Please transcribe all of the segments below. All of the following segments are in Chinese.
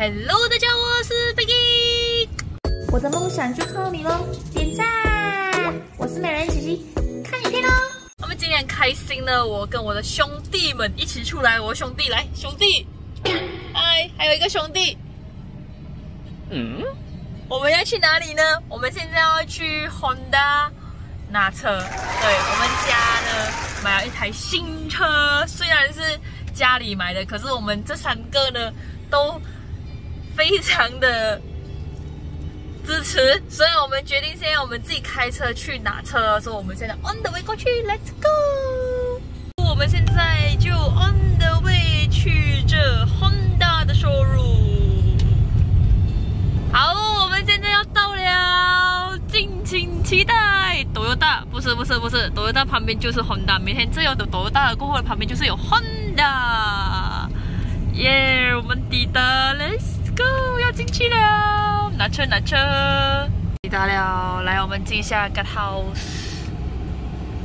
Hello，大家好，我是 Peggy。我的梦想就靠你喽，点赞！我是美人姐姐，看影片哦。我们今天很开心呢，我跟我的兄弟们一起出来。我兄弟来，兄弟，嗨，还有一个兄弟。嗯，我们要去哪里呢？我们现在要去 Honda 拿车。对，我们家呢买了一台新车，虽然是家里买的，可是我们这三个呢都非常的支持，所以我们决定现在我们自己开车去拿车。所以我们现在 on the way 过去，Let's go！我们现在就 on the way 去这 Honda 的 showroom。好，我们现在要到了，敬请期待。斗优大不是不是不是，斗优大旁边就是 Honda，每天这有的斗优大过后旁边就是有 Honda。耶，我们抵达，Let's 去了，拿车拿车，抵达了，来，我们进一下 Get House，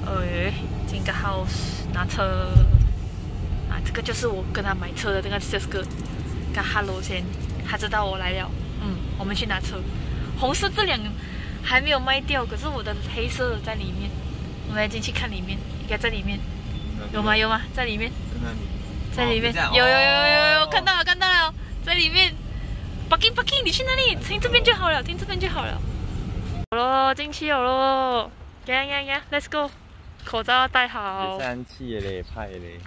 哎，进 Get House 拿车，啊，这个就是我跟他买车的这个 sales 哥，跟 Hello 先，他知道我来了。嗯，我们去拿车。红色这两还没有卖掉，可是我的黑色的在里面。我们来进去看里面，应该在里面。有吗？有吗？在里面。在里面。有有有有有，看到了看到了，在里面。Parking Parking，你去哪里？停这边就好了，停这边就好了。好咯，进去有咯。呀呀呀，Let's go。口罩要戴好。三气嘞，派嘞。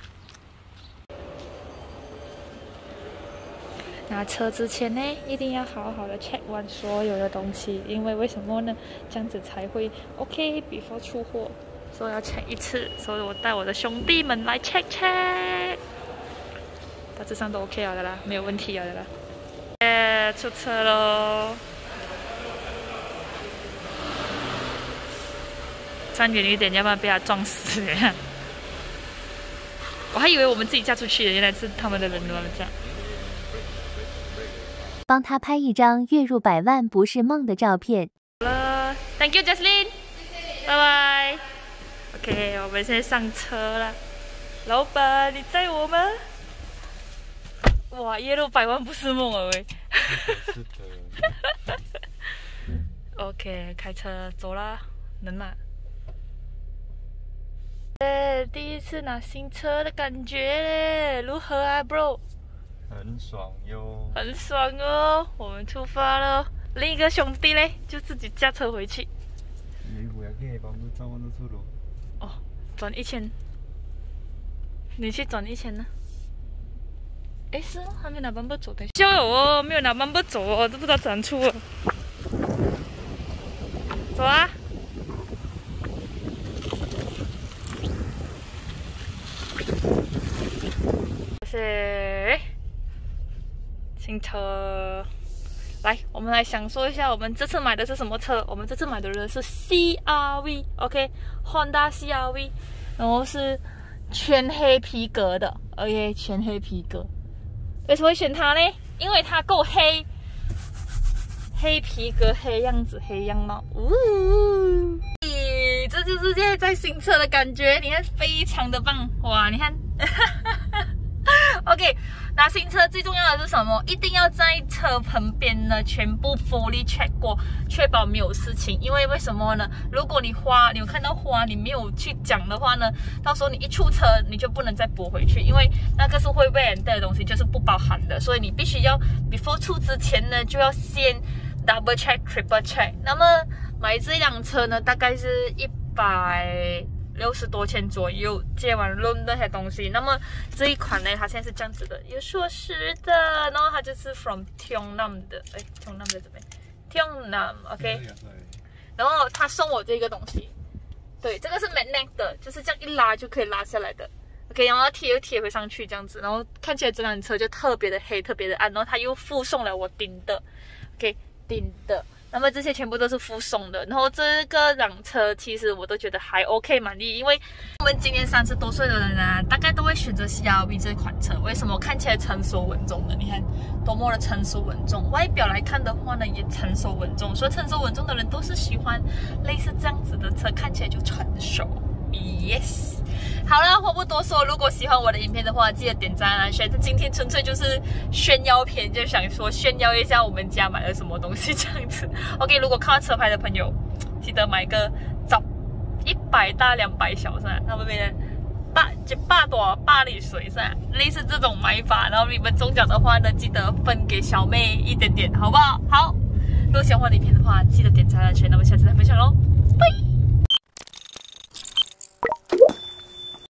拿车之前呢，一定要好好的 check 完所有的东西，因为为什么呢？这样子才会 OK，before 出货，所以要 check 一次，所以我带我的兄弟们来 check check，大致上都 OK 了的啦，没有问题了的啦。耶，出车喽！站远一点，要不然被他撞死。我还以为我们自己嫁出去的，原来是他们的人乱这样。帮他拍一张月入百万不是梦的照片。好了，Thank you, Justin，拜拜。OK，我们现在上车了。老板，你载我吗？哇，月入百万不是梦啊喂。是的。OK，开车走啦，能吗？哎，第一次拿新车的感觉嘞，如何啊，Bro？很爽哟，很爽哦！我们出发了，另一个兄弟嘞就自己驾车回去。哦，转一千，你去转一千呢？哎，是哦，还没拿班不走的，笑哦，没有拿班不走哦，都不知道怎出哦。走啊！是。新车，来，我们来享受一下。我们这次买的是什么车？我们这次买的是 CRV，OK，Honda CRV，然后是全黑皮革的，OK，全黑皮革。为什么会选它呢？因为它够黑，黑皮革，黑样子，黑样貌。呜，咦，这就是现在在新车的感觉。你看，非常的棒，哇，你看。哈哈哈 OK，拿新车最重要的是什么？一定要在车旁边呢全部 fully check 过，确保没有事情。因为为什么呢？如果你花，你有看到花，你没有去讲的话呢，到时候你一出车你就不能再拨回去，因为那个是会被人带的东西，就是不包含的。所以你必须要 before 出之前呢，就要先 double check、triple check。那么买这辆车呢，大概是一百。六十多千左右，借完论那些东西。那么这一款呢，它现在是这样子的，有锁匙的。然后它就是 from Tiongnan 的，哎，Tiongnan 在这边，Tiongnan，OK。然后他送我这个东西，对，这个是 magnet 的，就是这样一拉就可以拉下来的，OK。然后贴又贴回上去这样子，然后看起来这辆车就特别的黑，特别的暗。然后他又附送了我顶的，OK，顶的。那么这些全部都是附送的，然后这个辆车其实我都觉得还 OK 满意，因为我们今年三十多岁的人啊，大概都会选择 CRV 这款车。为什么？看起来成熟稳重的，你看多么的成熟稳重。外表来看的话呢，也成熟稳重。所以成熟稳重的人都是喜欢类似这样子的车，看起来就成熟。Yes。好了，话不多说，如果喜欢我的影片的话，记得点赞啊！选今天纯粹就是炫耀片，就想说炫耀一下我们家买了什么东西这样子。OK，如果看到车牌的朋友，记得买个早一百大两百小是吧？那边八就八朵八里水噻？类似这种买法，然后你们中奖的话呢，记得分给小妹一点点，好不好？好，如果喜欢我的影片的话，记得点赞啊！那么下次再分享喽，拜。